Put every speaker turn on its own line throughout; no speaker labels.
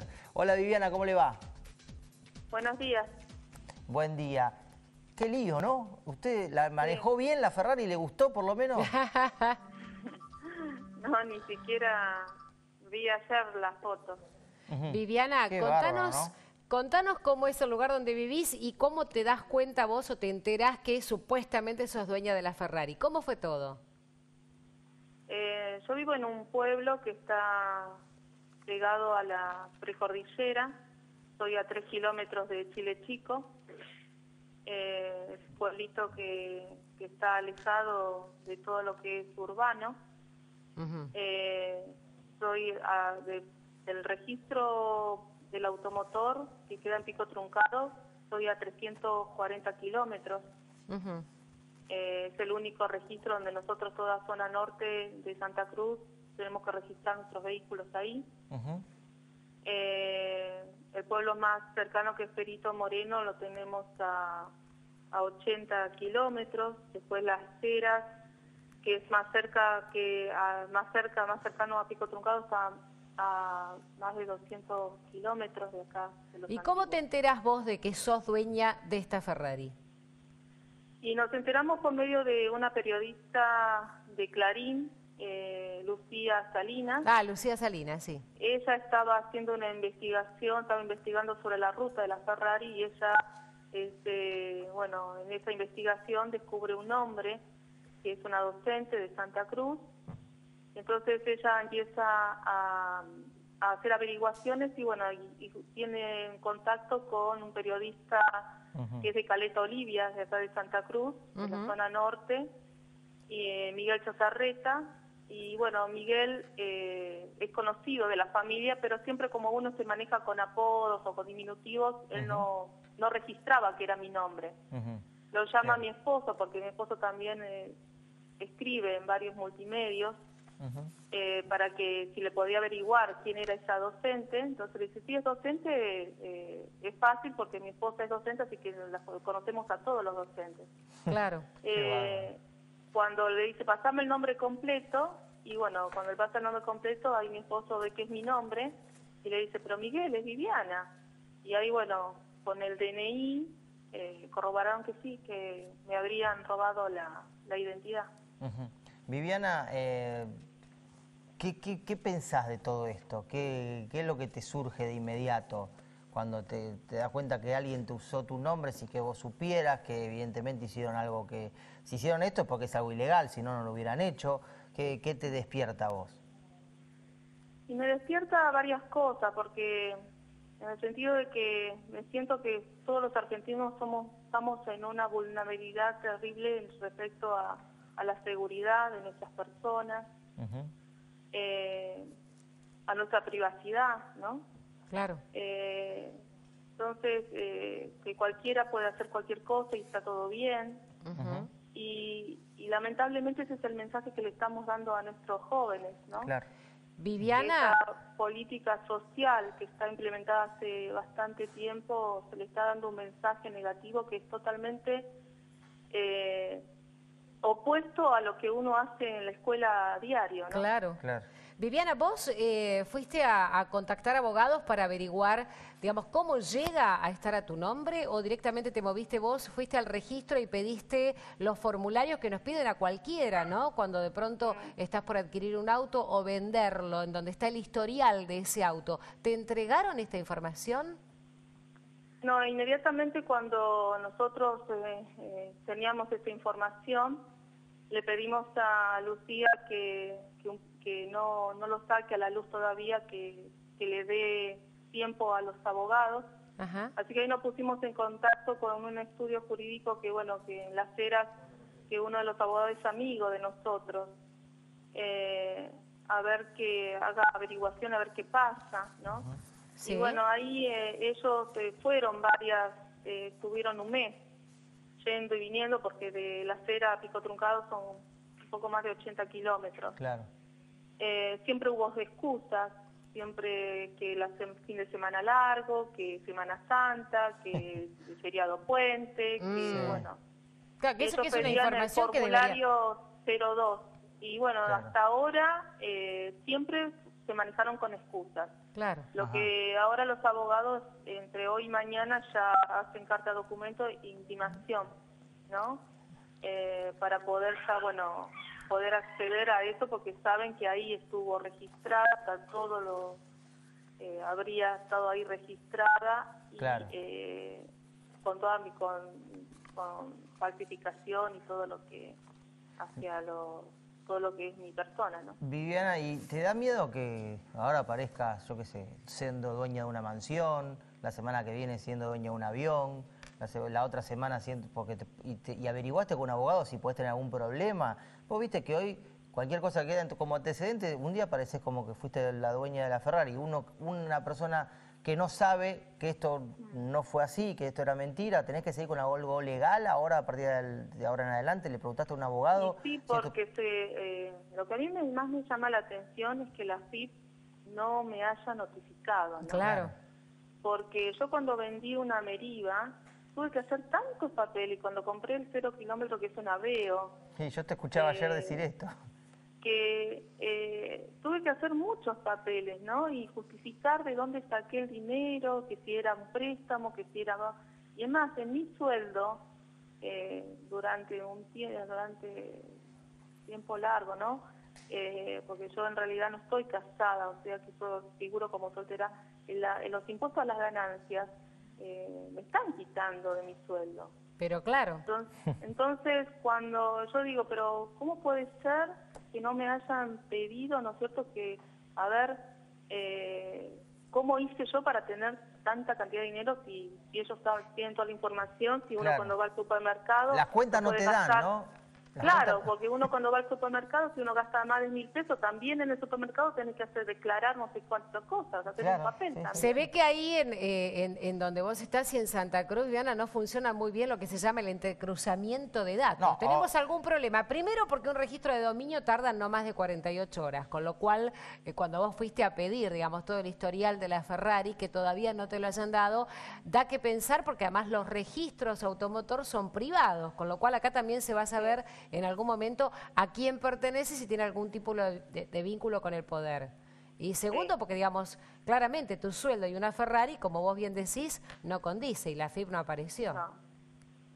ser. Hola Viviana, ¿cómo le va?
Buenos días.
Buen día. Qué lío, ¿no? ¿Usted la manejó bien la Ferrari? ¿Le gustó por lo menos?
no, ni siquiera vi ayer las fotos.
Viviana, contanos, contanos cómo es el lugar donde vivís y cómo te das cuenta vos o te enterás que supuestamente sos dueña de la Ferrari. ¿Cómo fue todo?
Eh, yo vivo en un pueblo que está pegado a la precordillera, estoy a tres kilómetros de Chile Chico, eh, es un pueblito que, está alejado de todo lo que es urbano. Eh, soy del registro del automotor que queda en Pico Truncado, estoy a 340 kilómetros. Eh, es el único registro donde nosotros, toda zona norte de Santa Cruz, tenemos que registrar nuestros vehículos ahí. Eh, el pueblo más cercano que es Perito Moreno lo tenemos a, a 80 kilómetros, después Las Heras, que es más cerca que más cerca, más cercano a Pico Truncado está a más de 200 kilómetros de acá.
¿Y cómo te enterás vos de que sos dueña de esta Ferrari?
Y nos enteramos por medio de una periodista de Clarín, eh, Lucía Salinas.
Ah, Lucía Salinas, sí.
Ella estaba haciendo una investigación, estaba investigando sobre la ruta de la Ferrari y ella, este, bueno, en esa investigación descubre un hombre que es una docente de Santa Cruz. Entonces ella empieza a, hacer averiguaciones y bueno, y, tiene contacto con un periodista que es de Caleta Olivia, de acá de Santa Cruz, en la zona norte, y eh, Miguel Chazarreta, y bueno, Miguel eh, es conocido de la familia, pero siempre como uno se maneja con apodos o con diminutivos, él no, no registraba que era mi nombre. Lo llama mi esposo, porque mi esposo también eh, escribe en varios multimedios, eh, para que si le podía averiguar quién era esa docente. Entonces le dice, si es docente, es fácil porque mi esposa es docente, así que la conocemos a todos los docentes.
Claro
cuando le dice, pasame el nombre completo, y bueno, cuando le pasa el nombre completo, ahí mi esposo ve que es mi nombre, y le dice, pero Miguel, es Viviana. Y ahí, bueno, con el DNI, eh, corroboraron que sí, que me habrían robado la, identidad.
Viviana, eh, ¿qué, qué, pensás de todo esto? ¿Qué, ¿Qué es lo que te surge de inmediato? Cuando te, das cuenta que alguien te usó tu nombre sin que vos supieras, que evidentemente hicieron algo que... Si hicieron esto es porque es algo ilegal, si no, no lo hubieran hecho. ¿Qué, qué te despierta a vos?
Y me despierta varias cosas, porque en el sentido de que me siento que todos los argentinos somos estamos en una vulnerabilidad terrible respecto a, la seguridad de nuestras personas, eh, a nuestra privacidad, ¿no?
Claro.
Eh, entonces, eh, que cualquiera puede hacer cualquier cosa y está todo bien. y, lamentablemente ese es el mensaje que le estamos dando a nuestros jóvenes, ¿no?
Claro. Viviana.
Esa política social que está implementada hace bastante tiempo, se le está dando un mensaje negativo que es totalmente eh, opuesto a lo que uno hace en la escuela diario, ¿no?
Claro, claro. Viviana, vos eh, fuiste a, contactar abogados para averiguar, digamos, cómo llega a estar a tu nombre o directamente te moviste vos, fuiste al registro y pediste los formularios que nos piden a cualquiera, ¿no? Cuando de pronto estás por adquirir un auto o venderlo, en donde está el historial de ese auto. ¿Te entregaron esta información?
No, inmediatamente cuando nosotros eh, eh, teníamos esta información, le pedimos a Lucía que, que, no, no, lo saque a la luz todavía, que, que le dé tiempo a los abogados. Así que ahí nos pusimos en contacto con un estudio jurídico que, bueno, que en las eras, que uno de los abogados es amigo de nosotros, eh, a ver que haga averiguación, a ver qué pasa, ¿no? Y bueno, ahí eh, ellos eh, fueron varias, estuvieron un mes yendo y viniendo porque de la acera a Pico Truncado son un poco más de 80 kilómetros.
Claro.
Eh, siempre hubo excusas, siempre que el fin de semana largo, que Semana Santa, que el feriado puente, que
mm.
bueno.
Claro, que eso, que es una información
el formulario 02. Y bueno, hasta ahora eh, siempre se manejaron con excusas.
Claro.
Lo que ahora los abogados, entre hoy y mañana, ya hacen carta documento e intimación, ¿no? Eh, para poder ya, bueno, poder acceder a eso porque saben que ahí estuvo registrada, todo lo... Eh, habría estado ahí registrada y
Claro.
eh, con toda mi con, con falsificación y todo lo que hacia lo todo lo que es mi persona, ¿no?
Viviana, ¿y te da miedo que ahora aparezcas, yo qué sé, siendo dueña de una mansión, la semana que viene siendo dueña de un avión, la otra semana siendo, porque te- y, te- y averiguaste con un abogado si puedes tener algún problema? Vos viste que hoy cualquier cosa que queda en tu- como antecedente, un día pareces como que fuiste la dueña de la Ferrari. Uno, una persona que no sabe que esto no fue así, que esto era mentira, tenés que seguir con algo legal ahora, a partir de ahora en adelante, le preguntaste a un abogado.
Y sí,
si esto-
porque se, eh, lo que a mí me- más me llama la atención es que la FIP no me haya notificado, ¿no?
Claro.
Porque yo cuando vendí una Meriva tuve que hacer tantos papeles y cuando compré el cero kilómetro que es un Aveo,
Sí, yo te escuchaba ayer
Eh,
decir esto.
Que eh, tuve que hacer muchos papeles, ¿no? Y justificar de dónde saqué el dinero, que si era un préstamo, que si era... Y además, en mi sueldo, eh, durante un tiempo, durante tiempo largo, ¿no? Eh, porque yo en realidad no estoy casada, o sea que yo figuro como soltera, en, la- en los impuestos a las ganancias me están quitando de mi sueldo.
Pero claro.
Entonces, entonces, cuando yo digo, pero ¿cómo puede ser que no me hayan pedido, ¿no es cierto?, que, a ver, eh, ¿cómo hice yo para tener tanta cantidad de dinero si, si ellos tienen toda la información, si uno
Claro.
cuando va al supermercado...
Las cuentas no te dan, ¿no?
Claro, porque uno cuando va al supermercado, si uno gasta más de mil pesos, también en el supermercado tenés que hacer declarar no sé cuántas cosas, hacer
Claro,
un papel
sí, sí.
también.
Se ve que ahí en, eh, en- en donde vos estás y en Santa Cruz, Viana, no funciona muy bien lo que se llama el entrecruzamiento de datos.
No,
Tenemos
oh.
algún problema. Primero porque un registro de dominio tarda no más de 48 horas, con lo cual eh, cuando vos fuiste a pedir, digamos, todo el historial de la Ferrari, que todavía no te lo hayan dado, da que pensar porque además los registros automotor son privados, con lo cual acá también se va a saber en algún momento a quién pertenece si tiene algún tipo de, de- de vínculo con el poder. Y segundo, porque digamos, claramente tu sueldo y una Ferrari, como vos bien decís, no condice y la FIP no apareció.
No,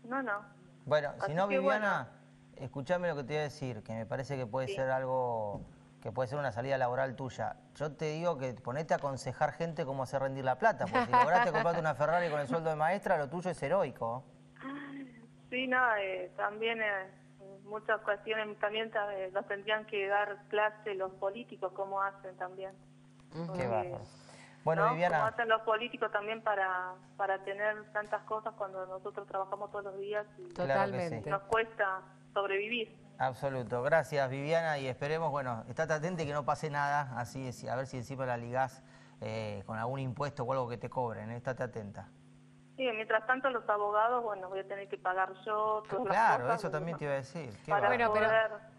no, no.
Bueno, si no, Viviana, escúchame lo que te voy a decir, que me parece que puede
Sí.
ser algo, que puede ser una salida laboral tuya. Yo te digo que ponete a aconsejar gente cómo hacer rendir la plata, porque si lograste comprarte una Ferrari con el sueldo de maestra, lo tuyo es heroico.
Sí, no, eh, también eh, muchas ocasiones también nos tendrían que dar clase los políticos, cómo hacen también.
Qué bárbaro. Bueno,
¿no? Cómo
Viviana,
hacen los políticos también para, para tener tantas cosas cuando nosotros trabajamos todos los días y.
Totalmente.
nos cuesta sobrevivir.
absoluto. Gracias, Viviana, y esperemos, bueno, estate atenta y que no pase nada, así es, a ver si encima la ligás eh, con algún impuesto o algo que te cobren, eh, estate atenta.
Sí, mientras tanto los abogados, bueno, voy a tener que pagar yo todas las
Claro,
cosas,
eso también
¿no?
te iba a decir. Qué
Para.
Bueno, pero-
poder...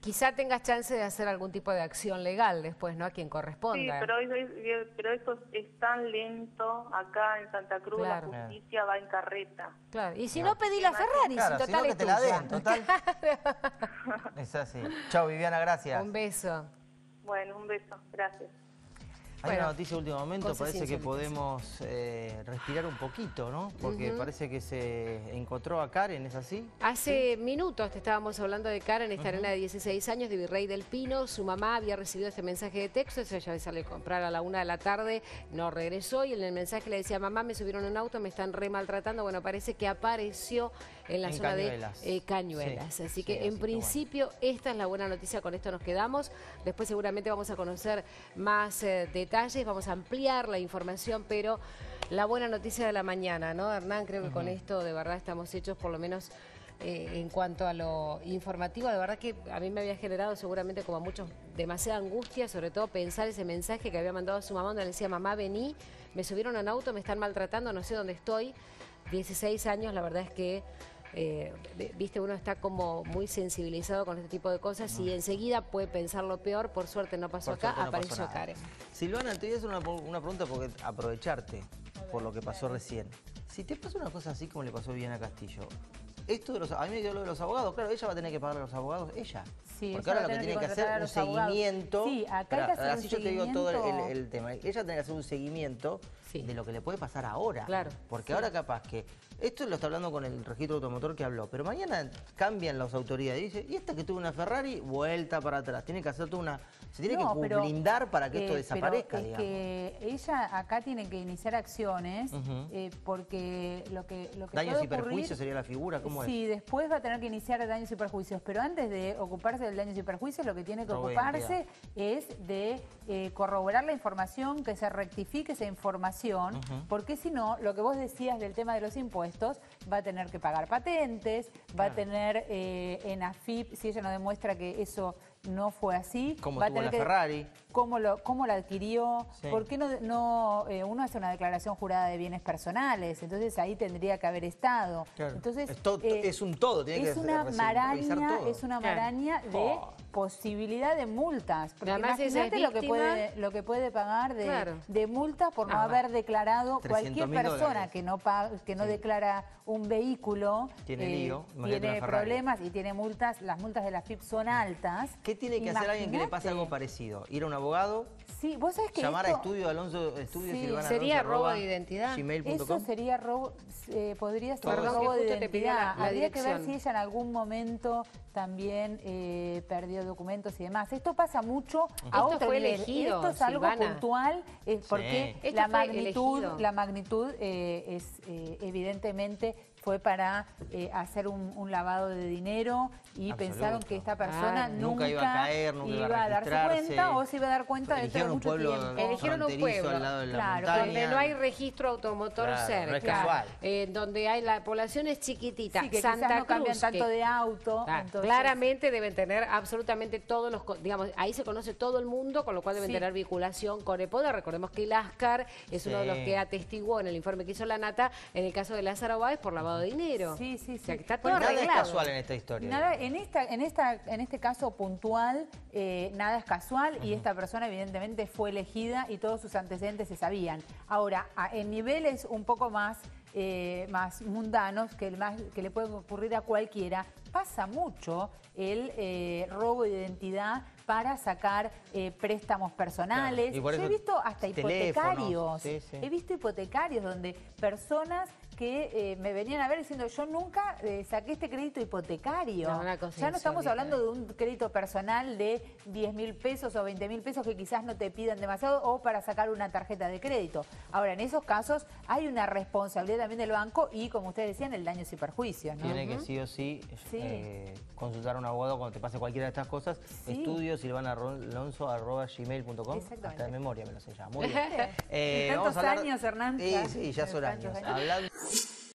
Quizá tengas chance de hacer algún tipo de acción legal después, ¿no? A quien
Sí,
corresponda.
pero, es- es- pero eso es tan lento acá en Santa Cruz,
Claro.
la justicia va en carreta.
Claro. Y si no pedí la Ferrari,
Claro,
si
si no
total
que
es
te la
tuya.
den, total. Es así. Chao, Viviana, gracias.
Un beso.
Bueno, un beso, gracias.
Hay
Bueno,
una noticia de último momento, parece que podemos eh, respirar un poquito, ¿no? Porque parece que se encontró a Karen, ¿es así?
Hace minutos te estábamos hablando de Karen, esta arena de 16 años de Virrey del Pino. Su mamá había recibido este mensaje de texto, ella ya sale a comprar a la una de la tarde, no regresó y en el mensaje le decía, mamá, me subieron un auto, me están re maltratando. Bueno, parece que apareció en la
En
zona
Cañuelas.
de eh, Cañuelas.
Sí,
así
sí,
que
así
en principio esta es la buena noticia, con esto nos quedamos. Después seguramente vamos a conocer más eh, detalles, vamos a ampliar la información, pero la buena noticia de la mañana, ¿no, Hernán? Creo que con esto de verdad estamos hechos por lo menos eh, en cuanto a lo informativo, de verdad que a mí me había generado seguramente como a muchos demasiada angustia, sobre todo pensar ese mensaje que había mandado a su mamá donde le decía, mamá, vení, me subieron a un auto, me están maltratando, no sé dónde estoy. 16 años, la verdad es que, eh, viste, uno está como muy sensibilizado con este tipo de cosas y enseguida puede pensar lo peor, por suerte no pasó
Por
acá,
no
apareció. Karen.
Silvana, te voy a hacer una, una pregunta porque aprovecharte por lo que pasó recién. Si te pasa una cosa así como le pasó a Viviana Castillo, esto de los, a mí me dio lo de los abogados, claro, ella va a tener que pagar a los abogados, ella.
Sí,
Porque ahora lo
a
que tiene que
que
hacer
a
un
abogados.
seguimiento.
Sí, acá hay que hacer un
así yo te digo todo el, el tema. Ella tiene que hacer un seguimiento
Sí.
de lo que le puede pasar ahora.
Claro.
Porque ahora capaz que, esto lo está hablando con el registro automotor que habló, pero mañana cambian las autoridades y dice, y esta que tuvo una Ferrari, vuelta para atrás. Tiene que hacerte una, se tiene
No,
que
pero,
blindar para que esto
eh,
desaparezca,
pero es
digamos.
que ella acá tiene que iniciar acciones eh, porque lo que, lo que
Daños
puede
y perjuicios sería la figura, ¿cómo es?
Sí, después va a tener que iniciar daños y perjuicios, pero antes de ocuparse del daños y perjuicios, lo que tiene que ocuparse es de eh, corroborar la información, que se rectifique esa información, porque si no, lo que vos decías del tema de los impuestos, va a tener que pagar patentes, va a tener eh, en AFIP, si ella no demuestra que eso no fue así,
Como
va
tuvo
tener
la
que
Ferrari.
cómo lo cómo la adquirió,
Sí.
por qué no, no, eh, uno hace una declaración jurada de bienes personales, entonces ahí tendría que haber estado.
Claro.
Entonces
Es to-
eh,
es un todo, tiene
es
que
una maraña,
todo.
es una
Claro.
maraña de
Oh.
posibilidad de multas. Porque imagínate lo que puede lo que puede pagar de,
Claro.
de multa por no,
No,
haber declarado
300.000
cualquier persona
dólares.
que no pa- que no declara un vehículo eh,
Tiene lío, imagínate
tiene problemas y tiene multas, las multas de la FIP son altas.
¿Qué tiene que hacer alguien que le pase algo parecido? Ir a un abogado,
Sí, vos sabés que
llamar
esto-
a estudio Alonso, estudio
Sí.
Silvana
Sería
Alonso,
robo de identidad.
gmail.com.
Eso sería robo, eh, podría ser
Perdón,
robo de
la-
identidad.
la
Habría que ver si ella en algún momento también eh, perdió documentos y demás. Esto pasa mucho a
Esto
otro
fue
nivel.
elegido,
Esto es algo
Silvana.
puntual eh, porque la magnitud, la magnitud eh, es eh, evidentemente fue para eh, hacer un, un lavado de dinero y
Absoluto.
pensaron que esta persona
Ah,
nunca,
nunca iba a caer, nunca iba a
a darse cuenta o se iba a dar cuenta dentro de mucho
pueblo
tiempo.
Eligieron un pueblo.
al lado de la
Claro,
montaña.
donde no hay registro automotor
Claro,
cerca,
no es casual.
eh, donde hay la población es chiquitita,
Sí, que
Santa
no cambian
Cruz,
tanto
que-
de auto.
Claro,
entonces-
Claramente deben tener absolutamente todos los, digamos, ahí se conoce todo el mundo, con lo cual deben
Sí.
tener vinculación con EPODA. Recordemos que el ASCAR es uno de los que atestiguó en el informe que hizo la Nata en el caso de Lázaro Báez por lavado de dinero.
Sí, sí,
O sea,
sí.
que está
Pues
todo
Nada es casual en esta historia.
Nada, en esta, en esta, en este caso puntual, eh, nada es casual y esta persona evidentemente fue elegida y todos sus antecedentes se sabían. Ahora, a- en niveles un poco más, eh, más mundanos, que, el más, que le puede ocurrir a cualquiera, pasa mucho el eh, robo de identidad para sacar eh, préstamos personales.
Claro,
Yo he visto hasta hipotecarios.
sí, sí.
He visto hipotecarios donde personas que eh, me venían a ver diciendo yo nunca eh, saqué este crédito hipotecario.
No, una cosa
ya no estamos hablando
eh.
de un crédito personal de 10 mil pesos o 20 mil pesos que quizás no te pidan demasiado o para sacar una tarjeta de crédito. Ahora, en esos casos hay una responsabilidad también del banco y, como ustedes decían, el daños y perjuicios. ¿no?
Tiene que sí o sí,
Sí.
eh, consultar a un abogado cuando te pase cualquiera de estas cosas.
Sí.
Estudio silvanaalonso.gmail.com
Exactamente.
Hasta de memoria me lo sé ya. Muy bien.
Tantos
vamos a hablar-
años, Hernán,
Sí,
ya.
sí, ya son
Tantos
años.
años.
Hablando- Thank you.